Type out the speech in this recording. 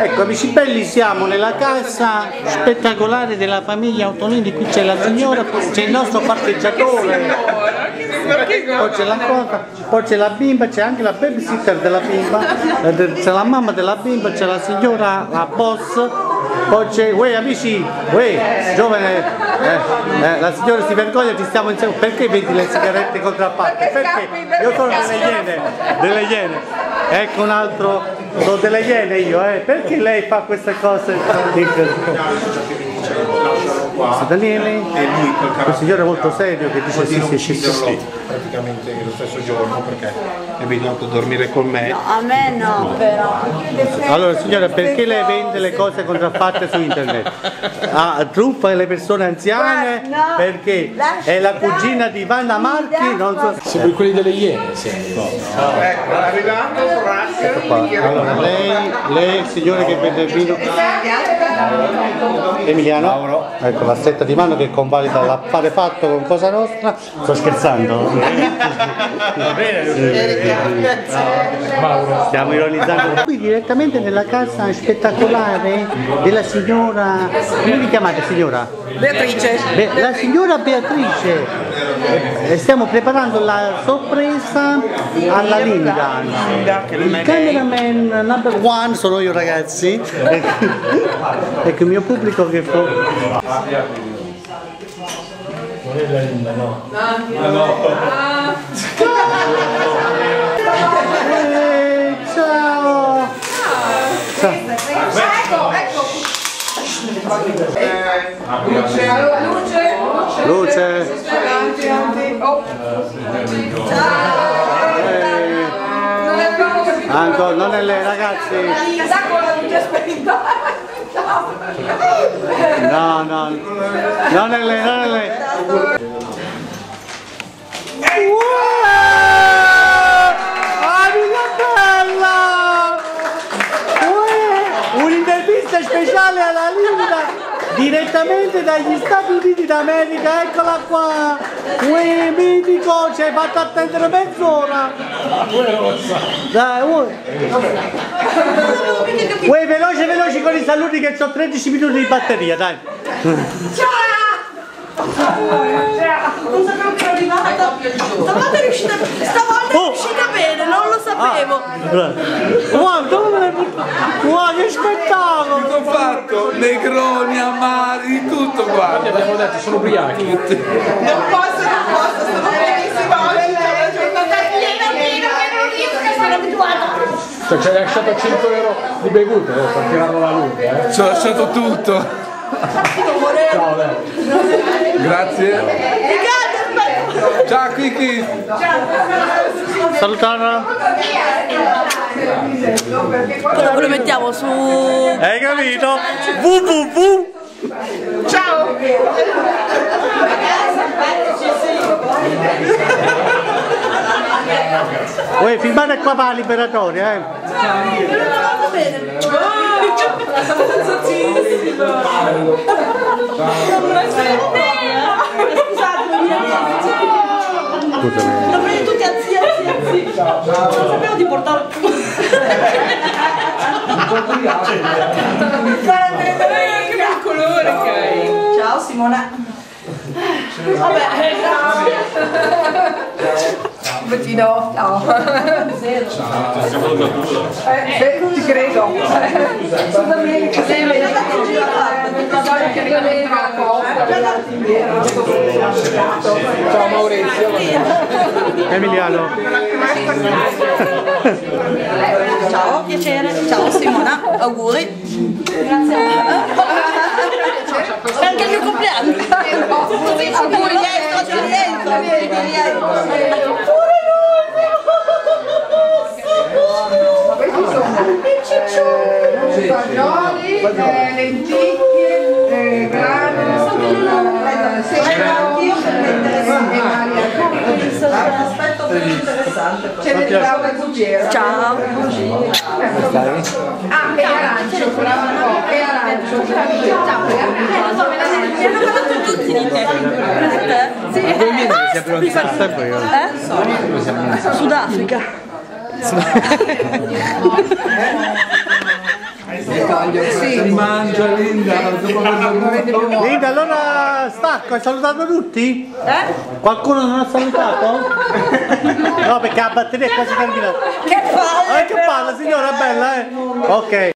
Ecco amici belli siamo nella casa spettacolare della famiglia Autonini, qui c'è la signora, c'è il nostro parcheggiatore, poi c'è la cosa, poi c'è la bimba, c'è anche la babysitter della bimba, eh, c'è la mamma della bimba, c'è la signora, la boss, poi c'è, uè amici, uè, giovane, eh, eh, la signora si vergogna, ti stiamo insieme, perché vedi le sigarette contraffatte? Perché? Io sono delle iene, delle iene. Ecco un altro, sono delle iene io, eh. Perché lei fa queste cose? Questo Daniele, e lui col un signore molto serio che dice sì sì sì sì. sì. praticamente lo stesso giorno perché è venuto a dormire con me A me no, però. Allora signora, perché lei vende le cose contraffatte su internet? Ah, truffa le persone anziane no, perché è la cugina di Vanna Marchi, non so. Siamo quelli delle iene, siamo. ecco arrivato Frac Qua. Allora, lei, lei il signore che vende il vino. Emiliano? Ecco la stretta di mano che convalida l'affare fatto con Cosa Nostra. Sto scherzando. Stiamo ironizzando. Qui direttamente nella casa spettacolare della signora. Come vi chiamate signora? Beatrice. Be- la signora Beatrice. Eh, stiamo preparando la sorpresa alla Linda. Il cameraman number one sono io ragazzi. ecco il mio pubblico che fa. Eh, ciao! Ciao. Ecco, Allora, luce. Luce! Avanti, avanti. Oh. Eh, ancora, non è lei ragazzi! Luce. No, no, non è lei, non è lei. Amica speciale alla Linda direttamente dagli Stati Uniti d'America, eccola qua! Uè, mitico, ci hai fatto attendere mezz'ora! Dai, uè! Uè, veloce, veloce con i saluti che ho 13 minuti di batteria, dai! Non sapevo che ero arrivata. Stavolta è riuscita, stavolta è Oh. riuscita bene, non lo sapevo. Wow, dove me l'hai portato? Wow, che spettacolo! Ho fatto negroni, amari, tutto guarda. Abbiamo detto, sono ubriachi. Non posso, non posso, sono bellissima. Oggi c'è una giornata piena, piena, che non riesco, sono abituata. Cioè, ci hai lasciato 100 euro di bevute eh, per tirarlo la lunga, eh. Ci ho lasciato tutto. Ciao. Grazie. Ciao Kiki. Salutana! Cosa lo mettiamo su. Hai capito? www! Ciao. Uè, filmate qua per la liberatoria, eh! Scusami. Zia, zia. Non sapevo di portarlo. Che bel colore che hai. Ciao Simona. Bettino, ciao. Eh, beh, ti credo. Scusami, che Ciao Maurizio. Emiliano! Ciao, piacere. Ciao Simona, auguri. Grazie. È anche il mio compleanno. Auguri lievito, oggi lievito. Varie C'è del bravo cucchiere. Ciao. Ah, e arancio, bravo, e arancio. Ciao, Mi hanno parlato tutti di te. Sì. Eh? Sudafrica. Si mangia Linda. Linda, allora stacco, hai salutato tutti? Eh? Qualcuno non ha salutato? No, perché la batteria è quasi terminata. Che palle! Eh, che palle, signora bella, eh? Ok.